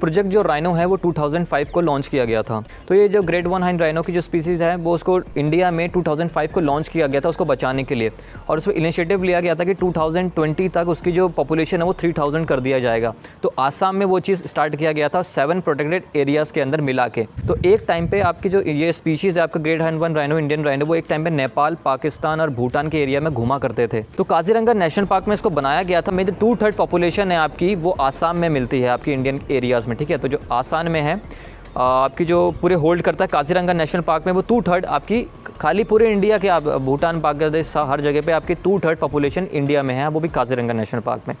Project जो rhino है, वो 2005 को लॉन्च किया गया था। तो ये जो ग्रेट वन हाइन राइनो की जो स्पीसीज़ है, वो उसको इंडिया में 2005 को लॉन्च किया गया था उसको बचाने के लिए। और उसमें इनिशिएटिव लिया गया था कि 2020 तक उसकी जो पॉपुलेशन है, वो 3000 कर दिया जाएगा। तो आसाम में वो चीज़ स्टार्ट किया गया था सेवन प्रोटेक्टेड एरियाज़ के अंदर मिला के। तो एक टाइम पर आपकी जो ये स्पीशीज़ है, आपका ग्रेट हाइन वन राइनो इंडियन राइनो वो एक टाइम पर नेपाल, पाकिस्तान और भूटान के एरिया में घुमा करते थे। तो काजीरंगा नेशनल पार्क में इसको बनाया गया था। मेरी टू थर्ड पॉपुलेशन है आपकी, वो आसाम में मिलती है, आपकी इंडियन एरियाज़ में, ठीक है? तो जो आसान में है आपकी जो पूरे होल्ड करता है काजीरंगा नेशनल पार्क में, वो टू थर्ड आपकी खाली पूरे इंडिया के, आप भूटान, बांग्लादेश, हर जगह पे आपकी टू थर्ड पॉपुलेशन इंडिया में है, वो भी काजीरंगा नेशनल पार्क में।